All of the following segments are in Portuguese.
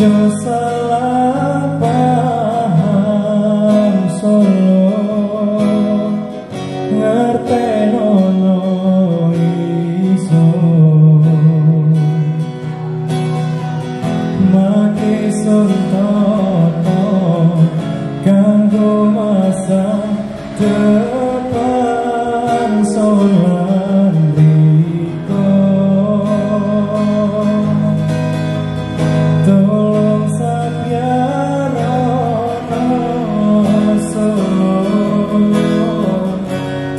Just.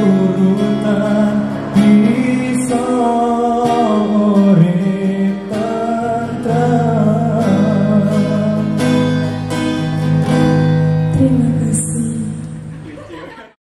keturutan bisa